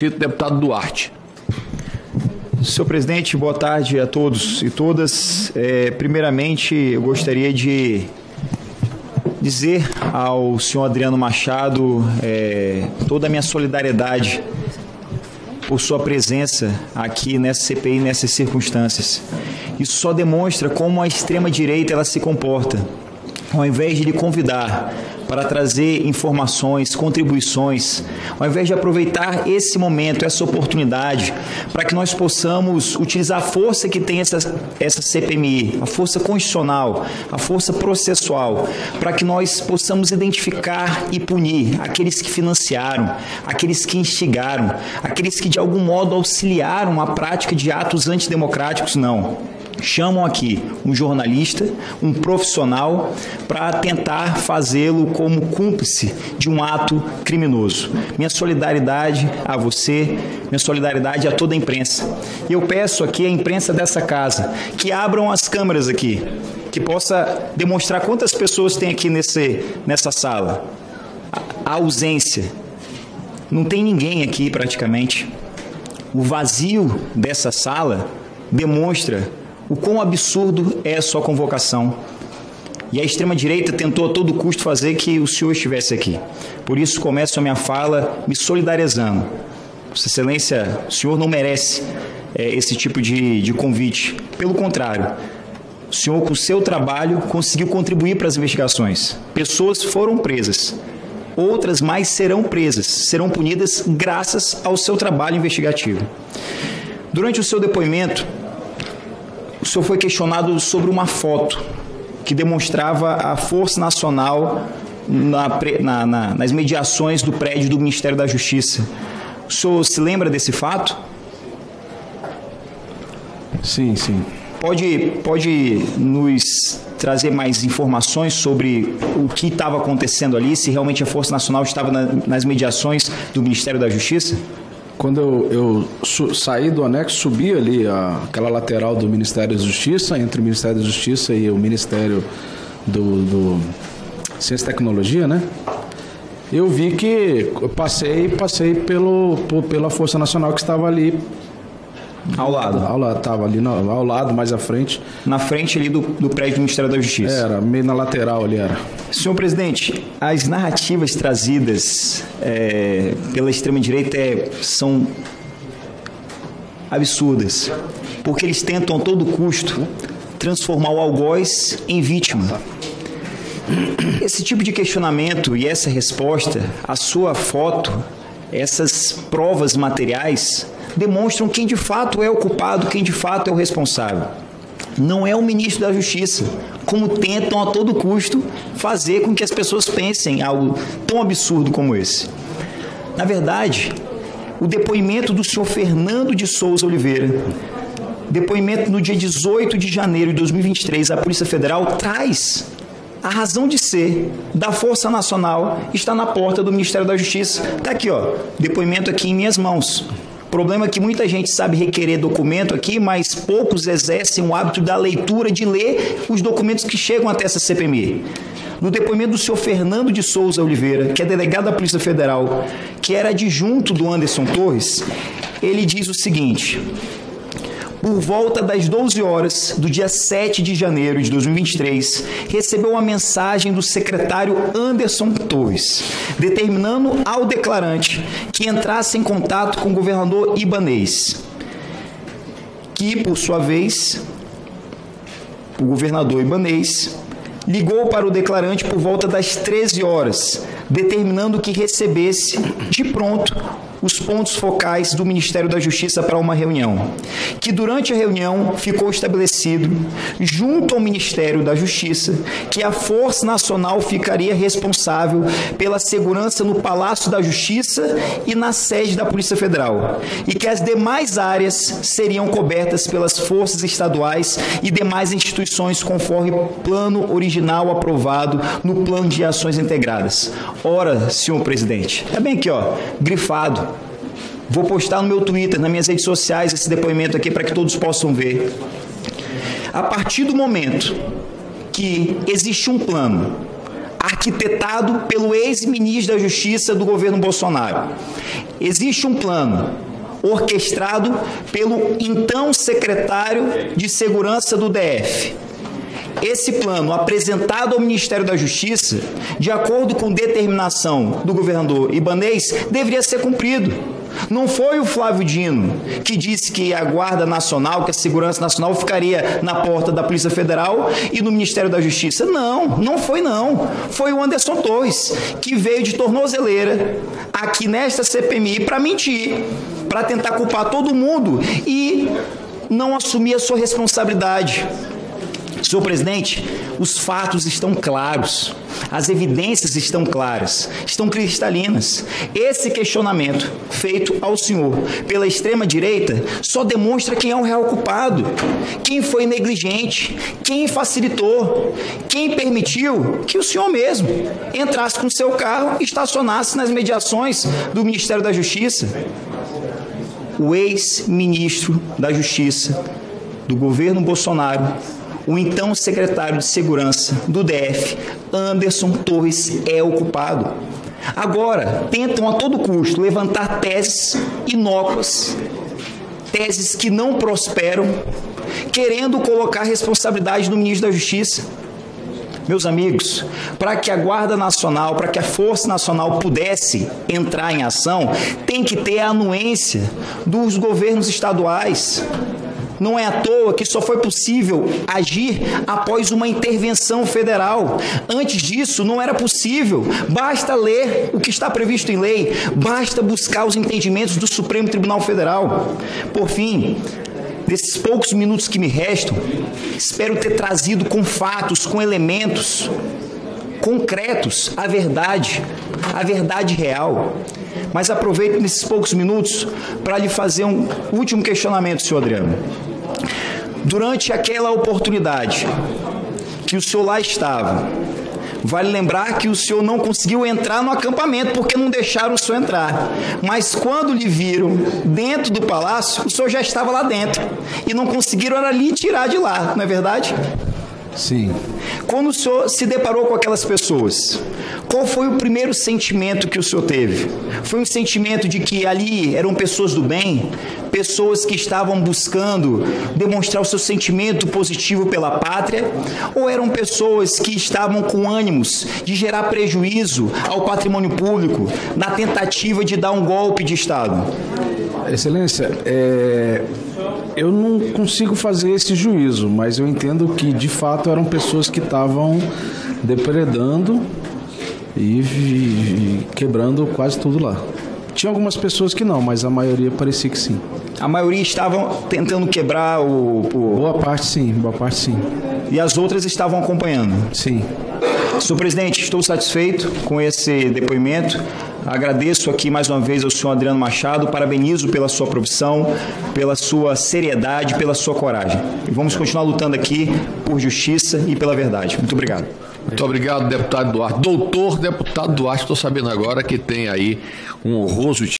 Deputado Duarte. Senhor presidente, boa tarde a todos e todas. É, primeiramente, eu gostaria de dizer ao senhor Adriano Machado é, toda a minha solidariedade por sua presença aqui nessa CPI, nessas circunstâncias. Isso só demonstra como a extrema-direita ela se comporta. Ao invés de lhe convidar para trazer informações, contribuições, ao invés de aproveitar esse momento, essa oportunidade, para que nós possamos utilizar a força que tem essa, essa CPMI, a força constitucional, a força processual, para que nós possamos identificar e punir aqueles que financiaram, aqueles que instigaram, aqueles que de algum modo auxiliaram a prática de atos antidemocráticos, não chamam aqui um jornalista, um profissional, para tentar fazê-lo como cúmplice de um ato criminoso. Minha solidariedade a você, minha solidariedade a toda a imprensa. E eu peço aqui à imprensa dessa casa que abram as câmeras aqui, que possa demonstrar quantas pessoas tem aqui nesse, nessa sala. A ausência. Não tem ninguém aqui praticamente. O vazio dessa sala demonstra o quão absurdo é a sua convocação. E a extrema-direita tentou a todo custo fazer que o senhor estivesse aqui. Por isso, começo a minha fala me solidarizando. Vossa Excelência, o senhor não merece é, esse tipo de, de convite. Pelo contrário, o senhor, com o seu trabalho, conseguiu contribuir para as investigações. Pessoas foram presas. Outras mais serão presas, serão punidas graças ao seu trabalho investigativo. Durante o seu depoimento, senhor foi questionado sobre uma foto que demonstrava a força nacional na, na, na, nas mediações do prédio do Ministério da Justiça. O senhor se lembra desse fato? Sim, sim. Pode, pode nos trazer mais informações sobre o que estava acontecendo ali, se realmente a Força Nacional estava na, nas mediações do Ministério da Justiça? Quando eu, eu saí do anexo, subi ali a, aquela lateral do Ministério da Justiça, entre o Ministério da Justiça e o Ministério do, do Ciência e Tecnologia, né? Eu vi que eu passei, passei pelo, por, pela Força Nacional que estava ali ao lado. Ao lado, estava ali no, ao lado, mais à frente. Na frente ali do, do prédio do Ministério da Justiça. Era, meio na lateral ali era. Senhor presidente, as narrativas trazidas é, pela extrema-direita é, são absurdas. Porque eles tentam a todo custo transformar o algoz em vítima. Esse tipo de questionamento e essa resposta, a sua foto, essas provas materiais demonstram quem de fato é o culpado, quem de fato é o responsável. Não é o ministro da Justiça, como tentam a todo custo fazer com que as pessoas pensem algo tão absurdo como esse. Na verdade, o depoimento do senhor Fernando de Souza Oliveira, depoimento no dia 18 de janeiro de 2023 à Polícia Federal, traz a razão de ser da Força Nacional está na porta do Ministério da Justiça. Está aqui, ó, depoimento aqui em minhas mãos. Problema é que muita gente sabe requerer documento aqui, mas poucos exercem o hábito da leitura, de ler os documentos que chegam até essa CPMI. No depoimento do senhor Fernando de Souza Oliveira, que é delegado da Polícia Federal, que era adjunto do Anderson Torres, ele diz o seguinte: por volta das 12 horas do dia 7 de janeiro de 2023, recebeu uma mensagem do secretário Anderson Torres, determinando ao declarante que entrasse em contato com o governador Ibanês, que, por sua vez, o governador Ibanês ligou para o declarante por volta das 13 horas, determinando que recebesse de pronto os pontos focais do Ministério da Justiça para uma reunião, que durante a reunião ficou estabelecido, junto ao Ministério da Justiça, que a Força Nacional ficaria responsável pela segurança no Palácio da Justiça e na sede da Polícia Federal, e que as demais áreas seriam cobertas pelas forças estaduais e demais instituições conforme plano original aprovado no Plano de Ações Integradas. Ora, senhor presidente, é bem aqui, ó, grifado Vou postar no meu Twitter, nas minhas redes sociais, esse depoimento aqui para que todos possam ver. A partir do momento que existe um plano arquitetado pelo ex-ministro da Justiça do governo Bolsonaro, existe um plano orquestrado pelo então secretário de Segurança do DF. Esse plano, apresentado ao Ministério da Justiça, de acordo com determinação do governador Ibanês, deveria ser cumprido. Não foi o Flávio Dino que disse que a Guarda Nacional, que a Segurança Nacional ficaria na porta da Polícia Federal e no Ministério da Justiça. Não, não foi não. Foi o Anderson Torres que veio de tornozeleira aqui nesta CPMI para mentir, para tentar culpar todo mundo e não assumir a sua responsabilidade. Senhor presidente, os fatos estão claros, as evidências estão claras, estão cristalinas. Esse questionamento feito ao senhor pela extrema-direita só demonstra quem é o real culpado, quem foi negligente, quem facilitou, quem permitiu que o senhor mesmo entrasse com seu carro e estacionasse nas mediações do Ministério da Justiça. O ex-ministro da Justiça do governo Bolsonaro o então secretário de Segurança do DF, Anderson Torres, é o culpado. Agora, tentam a todo custo levantar teses inócuas, teses que não prosperam, querendo colocar a responsabilidade no ministro da Justiça. Meus amigos, para que a Guarda Nacional, para que a Força Nacional pudesse entrar em ação, tem que ter a anuência dos governos estaduais. Não é à toa que só foi possível agir após uma intervenção federal. Antes disso, não era possível. Basta ler o que está previsto em lei, basta buscar os entendimentos do Supremo Tribunal Federal. Por fim, nesses poucos minutos que me restam, espero ter trazido com fatos, com elementos concretos a verdade, a verdade real. Mas aproveito nesses poucos minutos para lhe fazer um último questionamento, senhor Adriano. Durante aquela oportunidade que o senhor lá estava, Vale lembrar que o senhor não conseguiu entrar no acampamento porque não deixaram o senhor entrar. Mas quando lhe viram dentro do palácio, o senhor já estava lá dentro. E não conseguiram lhe tirar de lá, não é verdade? Sim. Quando o senhor se deparou com aquelas pessoas, qual foi o primeiro sentimento que o senhor teve? Foi um sentimento de que ali eram pessoas do bem, pessoas que estavam buscando demonstrar o seu sentimento positivo pela pátria, ou eram pessoas que estavam com ânimos de gerar prejuízo ao patrimônio público na tentativa de dar um golpe de Estado? Excelência, é, eu não consigo fazer esse juízo, mas eu entendo que de fato eram pessoas que estavam depredando e, e, quebrando quase tudo lá. Tinha algumas pessoas que não, mas a maioria parecia que sim. A maioria estavam tentando quebrar o, o... Boa parte sim, boa parte sim. E as outras estavam acompanhando? Sim. Senhor presidente, estou satisfeito com esse depoimento. Agradeço aqui mais uma vez ao senhor Adriano Machado, parabenizo pela sua profissão, pela sua seriedade, pela sua coragem. E vamos continuar lutando aqui por justiça e pela verdade. Muito obrigado. Muito obrigado, deputado Duarte. Doutor deputado Duarte, estou sabendo agora que tem aí um honroso